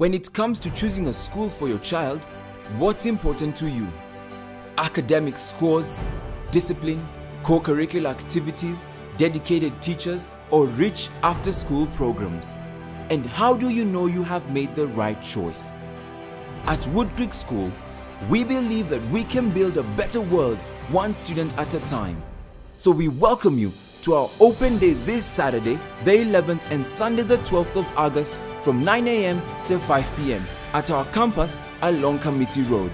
When it comes to choosing a school for your child, what's important to you? Academic scores, discipline, co-curricular activities, dedicated teachers, or rich after-school programs? And how do you know you have made the right choice? At Woodcreek School, we believe that we can build a better world one student at a time. So we welcome you to our open day this Saturday, the 11th and Sunday the 12th of August from 9 a.m. to 5 p.m. at our campus along Committee Road.